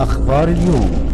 أخبار اليوم